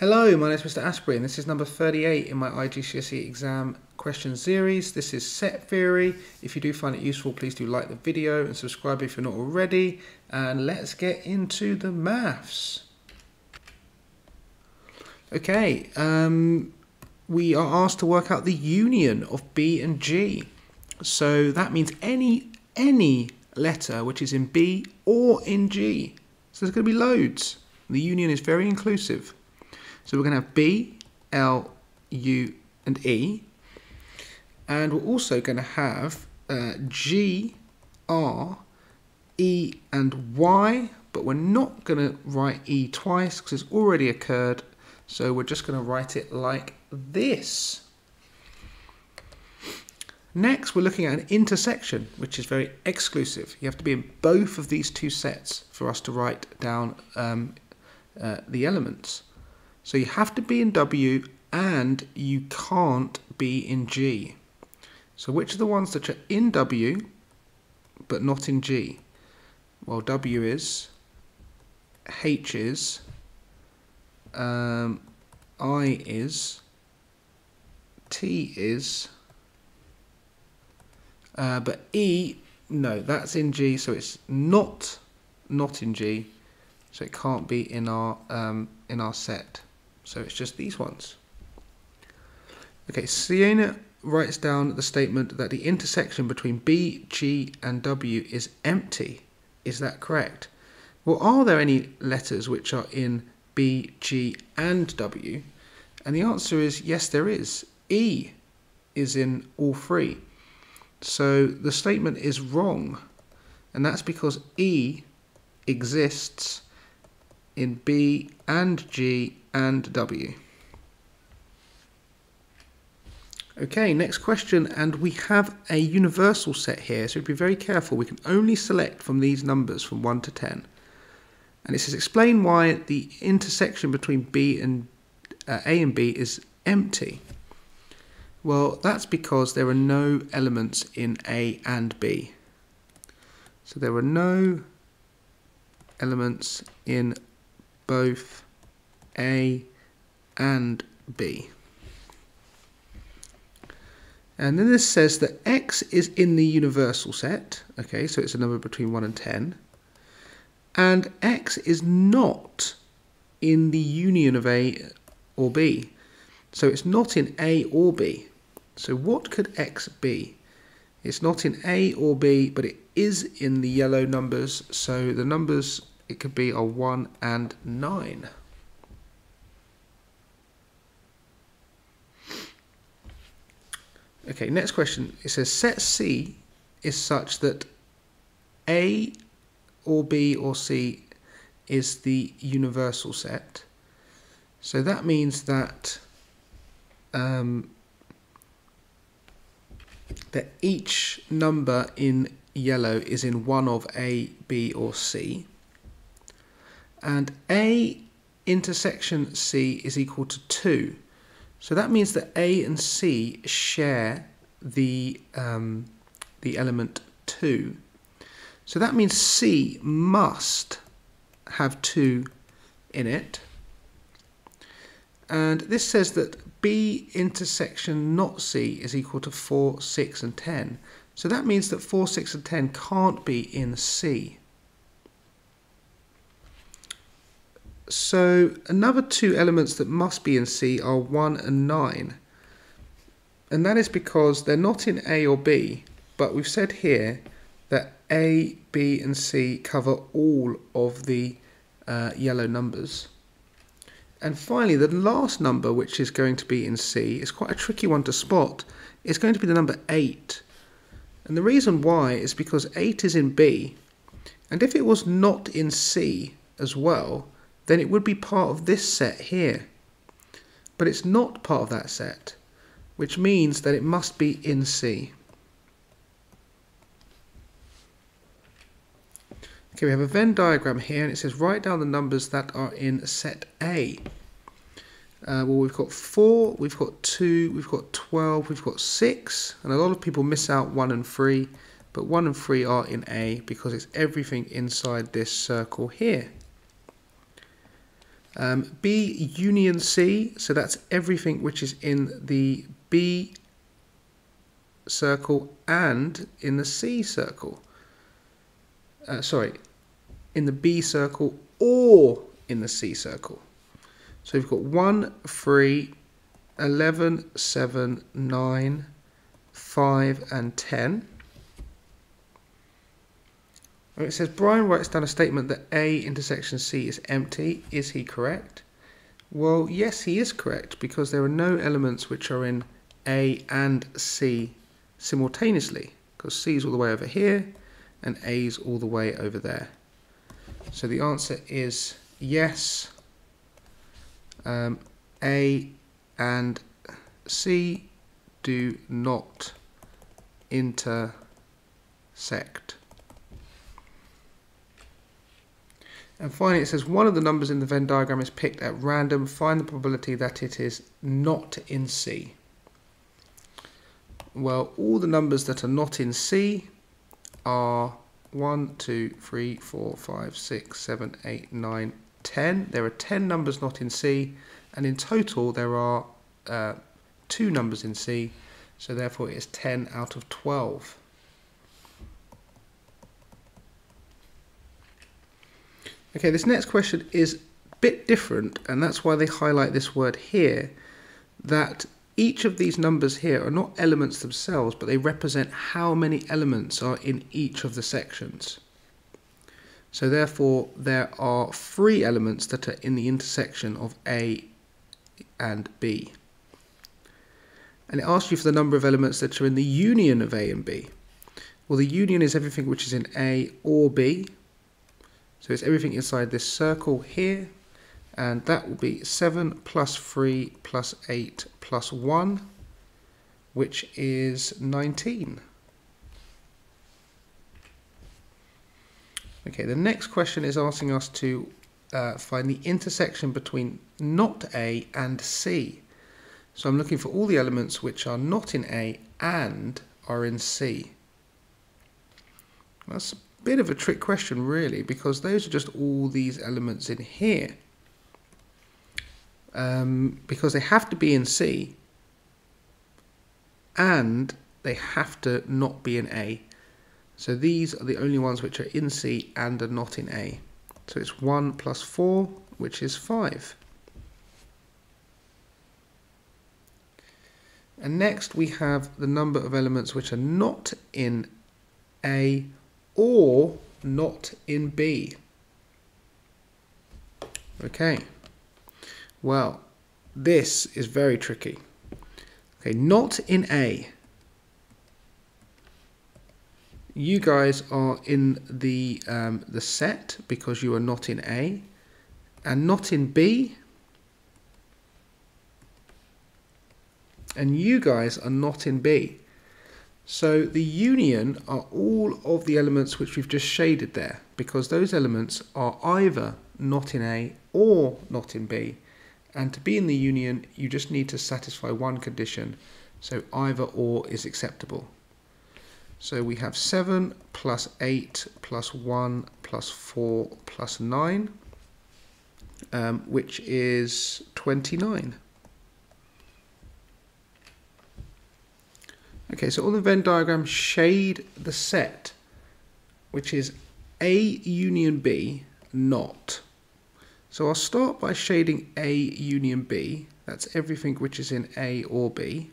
Hello, my name is Mr. Astbury and this is number 38 in my IGCSE exam question series. This is set theory. If you do find it useful, please do like the video and subscribe if you're not already. And let's get into the maths. Okay, um, we are asked to work out the union of B and G. So that means any any letter which is in B or in G. So there's going to be loads. The union is very inclusive. So we're going to have B, L, U, and E. And we're also going to have uh, G, R, E, and Y. But we're not going to write E twice because it's already occurred. So we're just going to write it like this. Next, we're looking at an intersection, which is very exclusive. You have to be in both of these two sets for us to write down um, uh, the elements. So you have to be in W and you can't be in G. So which are the ones that are in W but not in G? Well, W is, H is, um, I is, T is, uh, but E, no, that's in G, so it's not not in G, so it can't be in our um, in our set. So it's just these ones. Okay, Sienna writes down the statement that the intersection between B, G and W is empty. Is that correct? Well, are there any letters which are in B, G and W? And the answer is yes, there is. E is in all three. So the statement is wrong. And that's because E exists in B and G and W. Okay, next question, and we have a universal set here, so be very careful. We can only select from these numbers from 1 to 10. And it says explain why the intersection between B and uh, A and B is empty. Well, that's because there are no elements in A and B. So there are no elements in both A and B. And then this says that X is in the universal set. Okay, so it's a number between 1 and 10. And X is not in the union of A or B. So it's not in A or B. So what could X be? It's not in A or B, but it is in the yellow numbers. So the numbers it could be a 1 and 9. Okay, next question. It says set C is such that A or B or C is the universal set. So that means that um, that each number in yellow is in one of A, B or C and A intersection C is equal to 2. So that means that A and C share the, um, the element 2. So that means C must have 2 in it. And this says that B intersection not C is equal to 4, 6 and 10. So that means that 4, 6 and 10 can't be in C. So another two elements that must be in C are 1 and 9. And that is because they're not in A or B, but we've said here that A, B and C cover all of the uh, yellow numbers. And finally, the last number which is going to be in C is quite a tricky one to spot. It's going to be the number 8. And the reason why is because 8 is in B. And if it was not in C as well, then it would be part of this set here. But it's not part of that set, which means that it must be in C. Okay, we have a Venn diagram here, and it says write down the numbers that are in set A. Uh, well, we've got 4, we've got 2, we've got 12, we've got 6, and a lot of people miss out 1 and 3, but 1 and 3 are in A because it's everything inside this circle here. Um, B union C, so that's everything which is in the B circle and in the C circle. Uh, sorry, in the B circle or in the C circle. So we've got 1, 3, 11, 7, 9, 5 and 10. It says Brian writes down a statement that A intersection C is empty. Is he correct? Well, yes, he is correct because there are no elements which are in A and C simultaneously because C is all the way over here and A is all the way over there. So the answer is yes. Um, A and C do not intersect. And finally, it says one of the numbers in the Venn diagram is picked at random. Find the probability that it is not in C. Well, all the numbers that are not in C are 1, 2, 3, 4, 5, 6, 7, 8, 9, 10. There are 10 numbers not in C, and in total there are uh, two numbers in C, so therefore it is 10 out of 12. Okay, this next question is a bit different, and that's why they highlight this word here, that each of these numbers here are not elements themselves, but they represent how many elements are in each of the sections. So therefore, there are three elements that are in the intersection of A and B. And it asks you for the number of elements that are in the union of A and B. Well, the union is everything which is in A or B, so it's everything inside this circle here, and that will be 7 plus 3 plus 8 plus 1, which is 19. Okay, the next question is asking us to uh, find the intersection between not A and C. So I'm looking for all the elements which are not in A and are in C. That's bit of a trick question really because those are just all these elements in here. Um, because they have to be in C and they have to not be in A. So these are the only ones which are in C and are not in A. So it's 1 plus 4, which is 5. And next we have the number of elements which are not in A or not in B. Okay, well, this is very tricky. Okay, not in A. You guys are in the um, the set because you are not in A, and not in B. And you guys are not in B. So the union are all of the elements which we've just shaded there because those elements are either not in A or not in B. And to be in the union, you just need to satisfy one condition. So either or is acceptable. So we have 7 plus 8 plus 1 plus 4 plus 9, um, which is 29. Okay, so on the Venn diagram, shade the set, which is A union B, not. So I'll start by shading A union B. That's everything which is in A or B.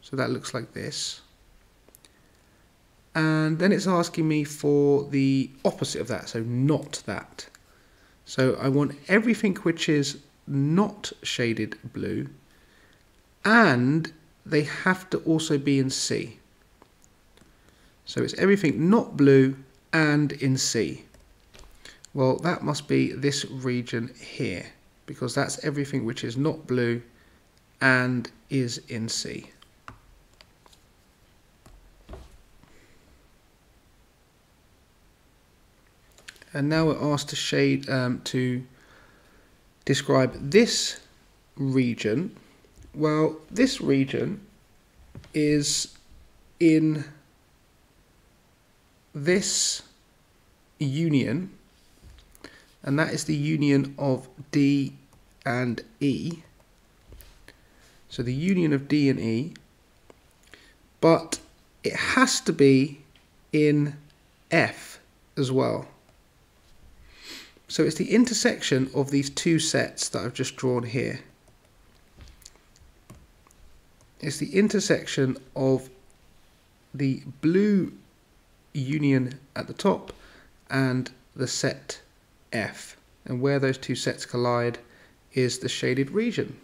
So that looks like this. And then it's asking me for the opposite of that, so not that. So I want everything which is not shaded blue and they have to also be in C. So it's everything not blue and in C. Well, that must be this region here because that's everything which is not blue and is in C. And now we're asked to shade um, to describe this region well, this region is in this union and that is the union of D and E. So the union of D and E, but it has to be in F as well. So it's the intersection of these two sets that I've just drawn here. It's the intersection of the blue union at the top and the set F. And where those two sets collide is the shaded region.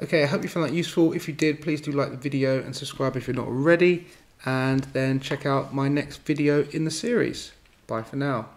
Okay, I hope you found that useful. If you did, please do like the video and subscribe if you're not already. And then check out my next video in the series. Bye for now.